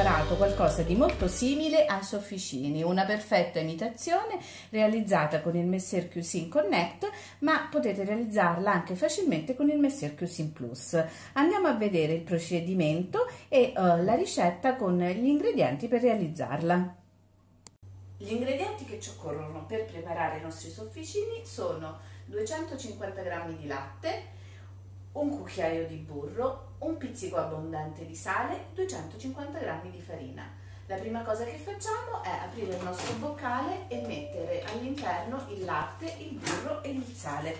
preparato qualcosa di molto simile ai sofficini, una perfetta imitazione realizzata con il Messier Cuisine Connect, ma potete realizzarla anche facilmente con il Messier Cuisine Plus. Andiamo a vedere il procedimento e uh, la ricetta con gli ingredienti per realizzarla. Gli ingredienti che ci occorrono per preparare i nostri sofficini sono 250 g di latte, un cucchiaio di burro, un pizzico abbondante di sale, 250 g di farina. La prima cosa che facciamo è aprire il nostro boccale e mettere all'interno il latte, il burro e il sale.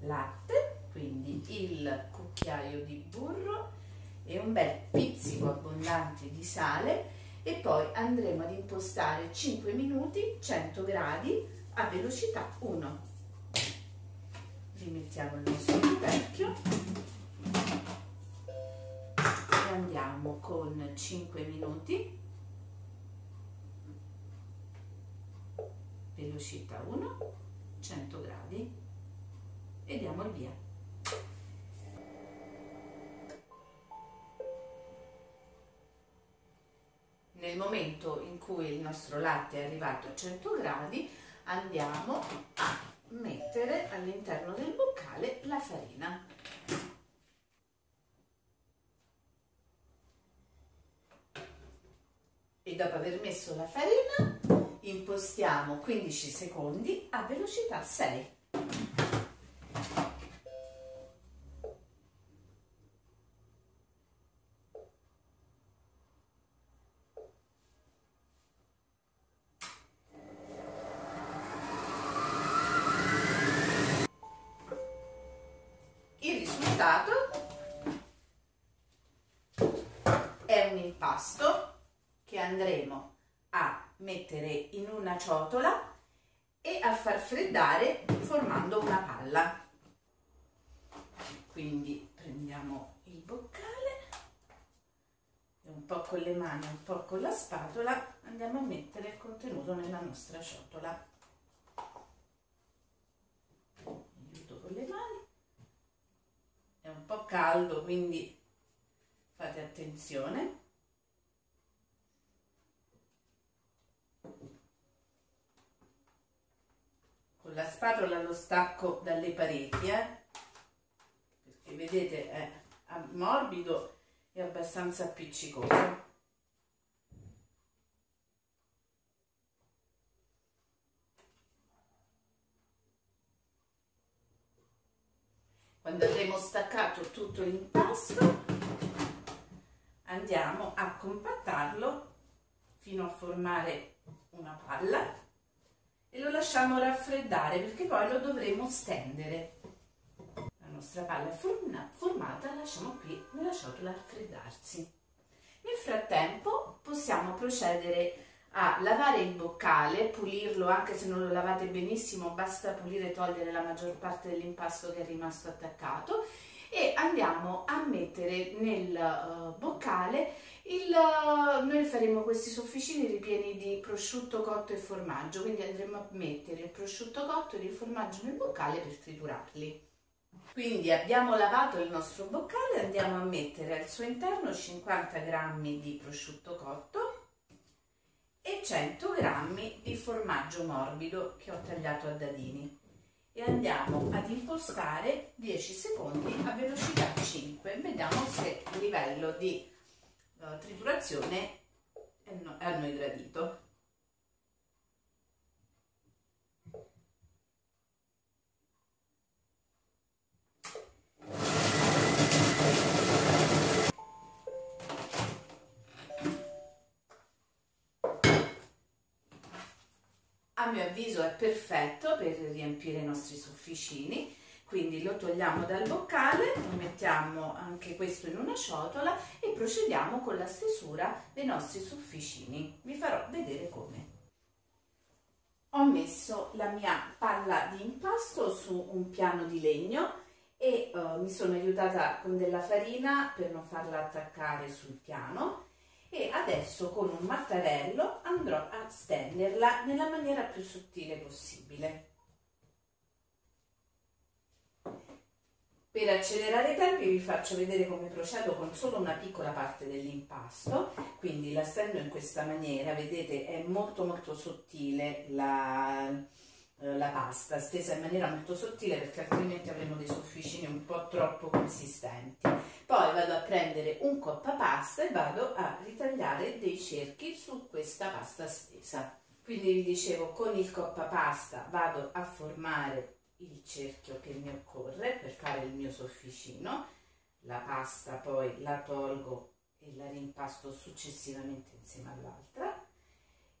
Latte, quindi il cucchiaio di burro e un bel pizzico abbondante di sale e poi andremo ad impostare 5 minuti 100 gradi a velocità 1 rimettiamo il nostro coperchio e andiamo con 5 minuti. Velocità 1 100 gradi. E diamo il via nel momento in cui il nostro latte è arrivato a 100 gradi andiamo a mettere all'interno del boccale la farina. E dopo aver messo la farina impostiamo 15 secondi a velocità 6. risultato è un impasto che andremo a mettere in una ciotola e a far freddare formando una palla. Quindi prendiamo il boccale un po' con le mani, un po' con la spatola andiamo a mettere il contenuto nella nostra ciotola. Aiuto con le mani è un po' caldo quindi fate attenzione la spatola lo stacco dalle pareti eh? perché vedete è morbido e abbastanza appiccicoso Quando avremo staccato tutto l'impasto andiamo a compattarlo fino a formare una palla e lo lasciamo raffreddare perché poi lo dovremo stendere. La nostra palla è formata, la lasciamo qui nella ciotola raffreddarsi. Nel frattempo possiamo procedere a lavare il boccale, pulirlo anche se non lo lavate benissimo, basta pulire e togliere la maggior parte dell'impasto che è rimasto attaccato andiamo a mettere nel uh, boccale il, uh, noi faremo questi sofficini ripieni di prosciutto cotto e formaggio quindi andremo a mettere il prosciutto cotto e il formaggio nel boccale per triturarli. Quindi abbiamo lavato il nostro boccale andiamo a mettere al suo interno 50 g di prosciutto cotto e 100 g di formaggio morbido che ho tagliato a dadini e andiamo ad impostare 10 secondi a velocità 5 vediamo se il livello di uh, triturazione è a noi gradito a mio avviso è perfetto per riempire i nostri sofficini quindi lo togliamo dal boccale lo mettiamo anche questo in una ciotola e procediamo con la stesura dei nostri sofficini. Vi farò vedere come. Ho messo la mia palla di impasto su un piano di legno e uh, mi sono aiutata con della farina per non farla attaccare sul piano e adesso con un mattarello andrò a stenderla nella maniera più sottile possibile. Per accelerare i tempi vi faccio vedere come procedo con solo una piccola parte dell'impasto, quindi la stendo in questa maniera, vedete è molto molto sottile la, eh, la pasta, stesa in maniera molto sottile perché altrimenti avremo dei sofficini un po' troppo consistenti. Poi vado a prendere un coppa pasta e vado a ritagliare dei cerchi su questa pasta stesa. Quindi vi dicevo con il coppa pasta vado a formare il cerchio che mi occorre per fare il mio sofficino, la pasta poi la tolgo e la rimpasto successivamente insieme all'altra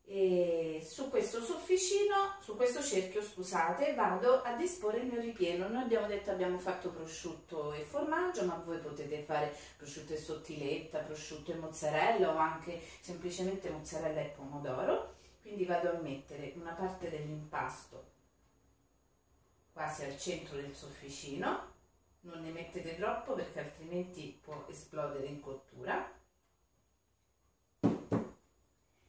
e su questo sofficino, su questo cerchio scusate, vado a disporre il mio ripieno. Noi abbiamo detto abbiamo fatto prosciutto e formaggio, ma voi potete fare prosciutto e sottiletta, prosciutto e mozzarella o anche semplicemente mozzarella e pomodoro. Quindi vado a mettere una parte dell'impasto quasi al centro del sofficino, non ne mettete troppo perché altrimenti può esplodere in cottura.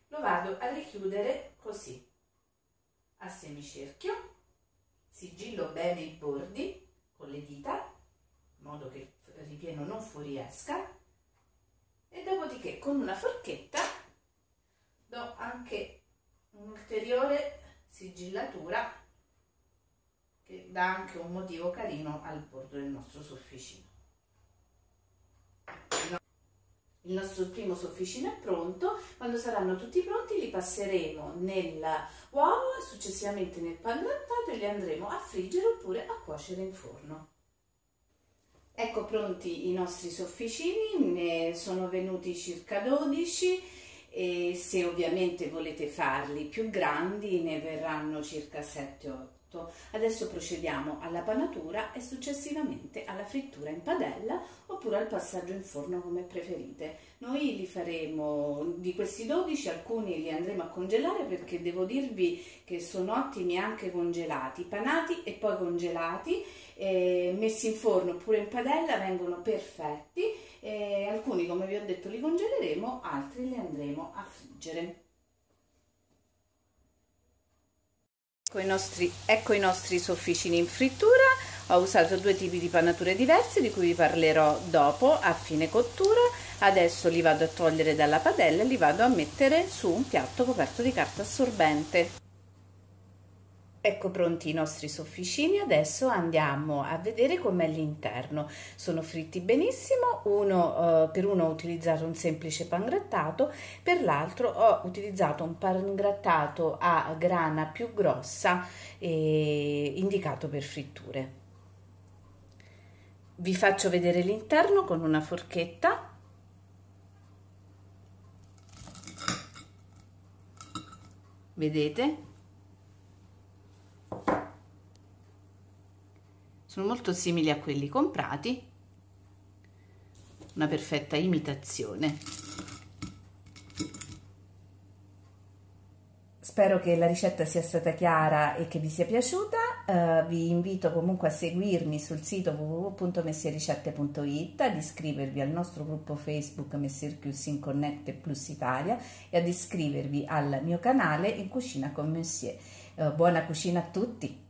Lo vado a richiudere così, a semicerchio, sigillo bene i bordi con le dita, in modo che il ripieno non fuoriesca, e dopodiché con una forchetta do anche un'ulteriore sigillatura che dà anche un motivo carino al bordo del nostro sofficino. Il nostro primo sofficino è pronto, quando saranno tutti pronti li passeremo nella uovo e successivamente nel pan grattato e li andremo a friggere oppure a cuocere in forno. Ecco pronti i nostri sofficini, ne sono venuti circa 12 e se ovviamente volete farli più grandi ne verranno circa 7-8 tutto. Adesso procediamo alla panatura e successivamente alla frittura in padella oppure al passaggio in forno come preferite. Noi li faremo di questi 12, alcuni li andremo a congelare perché devo dirvi che sono ottimi anche congelati, panati e poi congelati, eh, messi in forno oppure in padella vengono perfetti. Eh, alcuni come vi ho detto li congeleremo, altri li andremo a friggere. Ecco i, nostri, ecco i nostri sofficini in frittura, ho usato due tipi di panature diverse di cui vi parlerò dopo a fine cottura, adesso li vado a togliere dalla padella e li vado a mettere su un piatto coperto di carta assorbente. Ecco pronti i nostri sofficini, adesso andiamo a vedere com'è l'interno. Sono fritti benissimo, uno, uh, per uno ho utilizzato un semplice pan grattato, per l'altro ho utilizzato un pan grattato a grana più grossa eh, indicato per fritture. Vi faccio vedere l'interno con una forchetta. Vedete? Sono molto simili a quelli comprati una perfetta imitazione Spero che la ricetta sia stata chiara e che vi sia piaciuta. Uh, vi invito comunque a seguirmi sul sito www.messiericette.it, ad iscrivervi al nostro gruppo Facebook Messier Cuisine Connect Plus Italia e ad iscrivervi al mio canale In Cucina con Messier. Uh, buona cucina a tutti!